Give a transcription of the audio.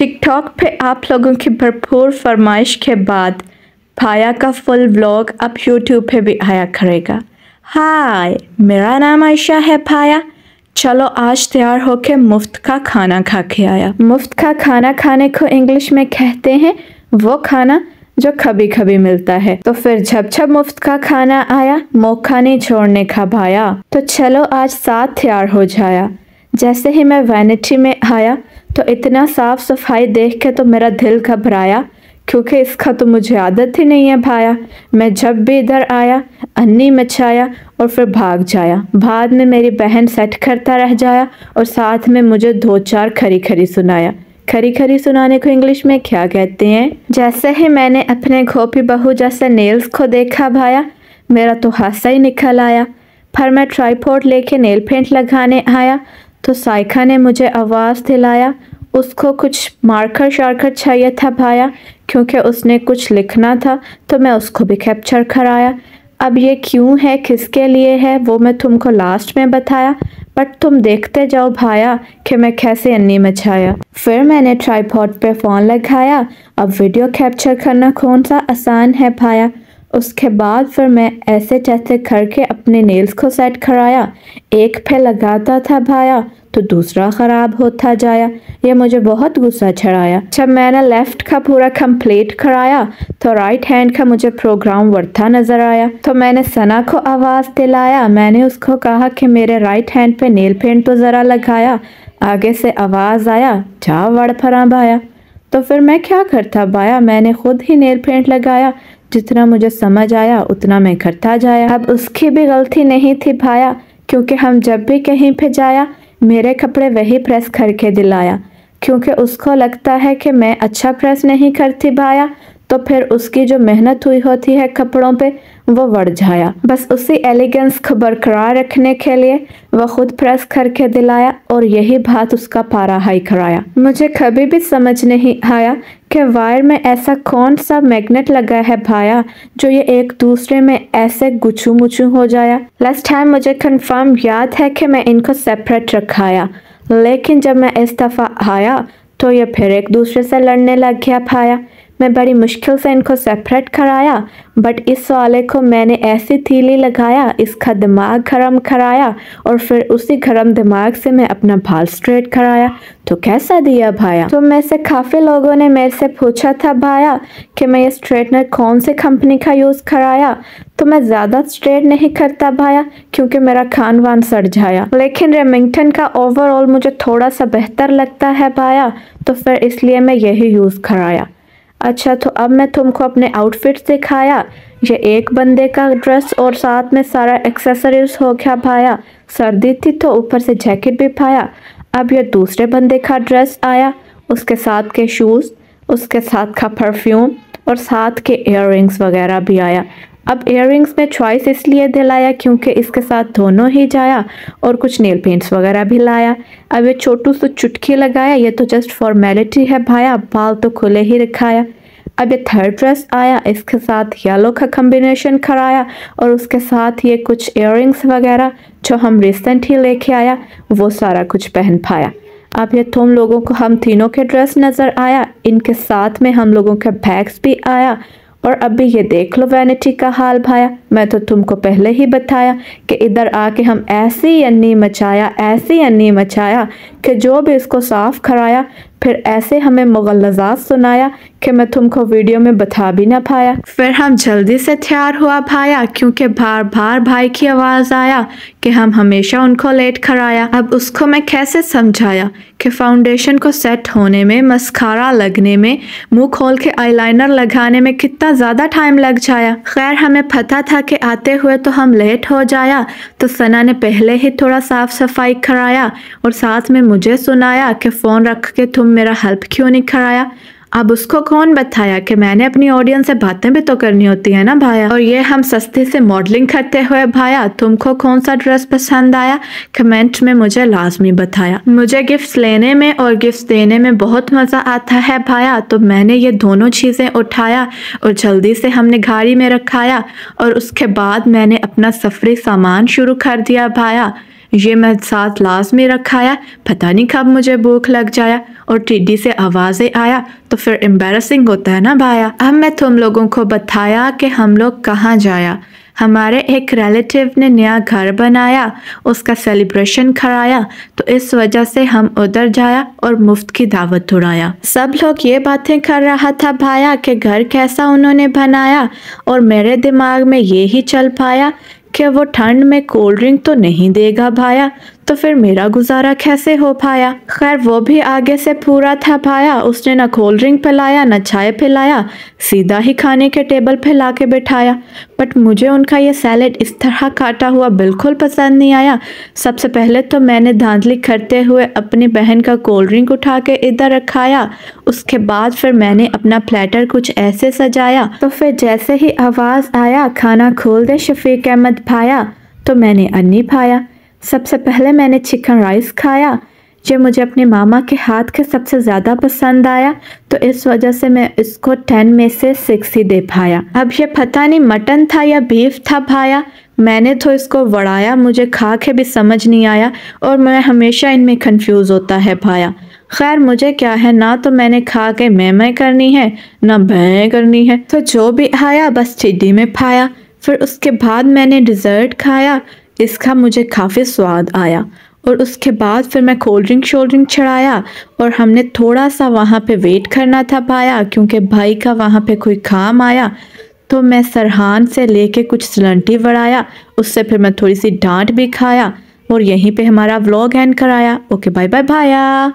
TikTok पे आप लोगों की भरपूर फरमाइश के बाद भाया का फुल व्लॉग अब यूट्यूब पे भी आया करेगा। हाय मेरा नाम आयशा है भाया। चलो आज तैयार होके मुफ़्त का खाना खा के आया। मुफ़्त का खाना खाने को इंग्लिश में कहते हैं वो खाना जो कभी कभी मिलता है। तो फिर जब जब मुफ़्त का खाना आया, मौका नहीं छोड़ने का भाया। तो चलो आज साथ तैयार हो जाया। जैसे ही मैं वैनिटी में आया तो इतना साफ़ सफ़ाई देख के तो मेरा दिल घबराया, क्योंकि इसका तो मुझे आदत ही नहीं है भाया। मैं जब भी इधर आया, अन्नी मचाया और फिर भाग जाया। बाद में मेरी बहन सेट करता रह जाया और साथ में मुझे दो चार खरी खरी सुनाया। खरी खरी सुनाने को इंग्लिश में क्या कहते हैं? जैसे ही मैंने अपने घोपी बहू जैसे नेल्स को देखा भाया, मेरा तो हादसा ही निकल आया। फिर मैं ट्राईपोर्ट लेके नेल पेंट लगाने आया तो साइका ने मुझे आवाज़ दिलाया। उसको कुछ मार्कर शार्कर चाहिए था भाया, क्योंकि उसने कुछ लिखना था तो मैं उसको भी कैप्चर कराया। अब ये क्यों है, किसके लिए है, वो मैं तुमको लास्ट में बताया। बट तुम देखते जाओ भाया कि मैं कैसे अन्नी मचाया। फिर मैंने ट्राईपॉड पे फ़ोन लगाया। अब वीडियो कैप्चर करना कौन सा आसान है भाया? उसके बाद फिर मैं ऐसे तैसे करके अपने नेल्स को सेट कराया। एक पे लगाता था भाया तो दूसरा ख़राब होता जाया। ये मुझे बहुत गुस्सा चढ़ाया। जब मैंने लेफ़्ट का पूरा कंप्लीट कराया तो राइट हैंड का मुझे प्रोग्राम वर्था नज़र आया। तो मैंने सना को आवाज़ दिलाया। मैंने उसको कहा कि मेरे राइट हैंड पे नेल पेंट तो ज़रा लगाया। आगे से आवाज़ आया, जा वड़ फरा भाया। तो फिर मैं क्या करता भाया? मैंने खुद ही नेल पेंट लगाया। जितना मुझे समझ आया, उतना मैं करता जाया। अब उसकी भी गलती नहीं थी भाया, क्योंकि हम जब भी कहीं पे जाया, मेरे कपड़े वही प्रेस करके दिलाया। क्योंकि उसको लगता है कि मैं अच्छा प्रेस नहीं करती भाया तो फिर उसकी जो मेहनत हुई होती है कपड़ों पे, वो बढ़ जाया। बस उसी एलिगेंस को बरकरार रखने के लिए वह खुद प्रेस करके दिलाया और यही बात उसका पारा हाई कराया। मुझे कभी भी समझ नहीं आया कि वायर में ऐसा कौन सा मैग्नेट लगा है भाया, जो ये एक दूसरे में ऐसे गुछू मुछू हो जाया? लास्ट टाइम मुझे कंफर्म याद है कि मैं इनको सेपरेट रखाया। लेकिन जब मैं इस दफ़ा आया तो ये फिर एक दूसरे से लड़ने लग गया भाया। मैं बड़ी मुश्किल से इनको सेपरेट कराया बट इस वाले को मैंने ऐसी थीली लगाया, इसका दिमाग गर्म कराया और फिर उसी गर्म दिमाग से मैं अपना बाल स्ट्रेट कराया। तो कैसा दिया भाया? तो मैं से काफ़ी लोगों ने मेरे से पूछा था भाया कि मैं ये स्ट्रेटनर कौन से कंपनी का यूज़ कराया। तो मैं ज़्यादा स्ट्रेट नहीं करता भाया, क्योंकि मेरा खान वान सड़ जाया। लेकिन रेमिंगटन का ओवरऑल मुझे थोड़ा सा बेहतर लगता है भाया तो फिर इसलिए मैं यही यूज़ कराया। अच्छा तो अब मैं तुमको अपने आउटफिट दिखाया। ये एक बंदे का ड्रेस और साथ में सारा एक्सेसरीज हो गया भाया। सर्दी थी तो ऊपर से जैकेट भी पाया। अब ये दूसरे बंदे का ड्रेस आया। उसके साथ के शूज़ उसके साथ का परफ्यूम और साथ के इयर वगैरह भी आया। अब इयर में चॉइस इसलिए दिलाया क्योंकि इसके साथ दोनों ही जाया और कुछ नेल पेंट्स वगैरह भी लाया। अब ये छोटू सी चुटकी लगाया, ये तो जस्ट फॉर्मेलिटी है भाया, बाल तो खुले ही रखाया। अब ये थर्ड ड्रेस आया, इसके साथ येलो का कम्बिनेशन कराया और उसके साथ ये कुछ इयर वगैरह जो हम रिसेंट ही लेके आया, वो सारा कुछ पहन पाया। अब ये तुम लोगों को हम तीनों के ड्रेस नज़र आया, इनके साथ में हम लोगों के बैग्स भी आया और अभी ये देख लो वैनिटी का हाल भाया। मैं तो तुमको पहले ही बताया कि इधर आके हम ऐसी अन्नी मचाया, ऐसी अन्नी मचाया कि जो भी इसको साफ़ कराया फिर ऐसे हमें मुगलजात सुनाया कि मैं तुमको वीडियो में बता भी ना पाया। फिर हम जल्दी से तैयार हुआ भाया, क्योंकि बार बार भाई की आवाज़ आया कि हम हमेशा उनको लेट कराया। अब उसको मैं कैसे समझाया कि फाउंडेशन को सेट होने में मस्कारा लगने में, मुँह खोल के आईलाइनर लगाने में कितना ज़्यादा टाइम लग जाया। खैर, हमें पता था कि आते हुए तो हम लेट हो जाया तो सना ने पहले ही थोड़ा साफ़ सफ़ाई कराया और साथ में मुझे सुनाया कि फ़ोन रख के तुम मेरा हेल्प क्यों नहीं कराया? अब उसको कौन बताया कि मैंने अपनी ऑडियंस से बातें भी तो करनी होती है ना भाया? और ये हम सस्ते से मॉडलिंग करते हुए भाया, तुमको कौन सा ड्रेस पसंद आया? कमेंट में मुझे लाजमी बताया। मुझे गिफ्ट्स लेने में और गिफ्ट्स देने में बहुत मज़ा आता है भाया तो मैंने ये दोनों चीज़ें उठाया और जल्दी से हमने गाड़ी में रखाया और उसके बाद मैंने अपना सफरी सामान शुरू कर दिया भाया। ये मैं साथ लाजमी रखाया पता नहीं कब मुझे भूख लग जाया और टिड्डी से आवाज़ें आया तो फिर एम्बेरसिंग होता है ना भाया। अब मैं तुम लोगों को बताया कि हम लोग कहाँ जाया। हमारे एक रिलेटिव ने नया घर बनाया, उसका सेलिब्रेशन कराया तो इस वजह से हम उधर जाया और मुफ़्त की दावत उड़ाया। सब लोग ये बातें कर रहा था भाया कि घर कैसा उन्होंने बनाया और मेरे दिमाग में ये ही चल पाया कि वो ठंड में कोल्ड ड्रिंक तो नहीं देगा भाया? तो फिर मेरा गुजारा कैसे हो पाया? खैर, वो भी आगे से पूरा था पाया। उसने ना कोल्ड ड्रिंक पिलाया, ना चाय पिलाया, सीधा ही खाने के टेबल पे ला के बैठाया। बट मुझे उनका ये सैलेड इस तरह काटा हुआ बिल्कुल पसंद नहीं आया। सबसे पहले तो मैंने धांधली करते हुए अपनी बहन का कोल्ड ड्रिंक उठा के इधर रखाया। उसके बाद फिर मैंने अपना प्लेटर कुछ ऐसे सजाया। तो फिर जैसे ही आवाज़ आया, खाना खोल दे, शफीक अहमद भाया तो मैंने अन्नी पाया। सबसे पहले मैंने चिकन राइस खाया जो मुझे अपने मामा के हाथ के सबसे ज़्यादा पसंद आया तो इस वजह से मैं इसको टेन में से सिक्स ही दे पाया। अब ये पता नहीं मटन था या बीफ था भाया, मैंने तो इसको वड़ाया, मुझे खा के भी समझ नहीं आया, और मैं हमेशा इनमें कंफ्यूज होता है भाया। खैर, मुझे क्या है, ना तो मैंने खा के मैं मैं करनी है, ना भय करनी है तो जो भी आया, बस चिड्डी में पाया। फिर उसके बाद मैंने डिज़र्ट खाया इसका मुझे काफ़ी स्वाद आया और उसके बाद फिर मैं कोल्ड ड्रिंक शोल्ड ड्रिंक चढ़ाया और हमने थोड़ा सा वहाँ पे वेट करना था पाया क्योंकि भाई का वहाँ पे कोई काम आया। तो मैं सरहान से लेके कुछ सिलंटी बढ़ाया, उससे फिर मैं थोड़ी सी डांट भी खाया और यहीं पे हमारा व्लॉग एंड कराया। ओके बाय बाय भाया।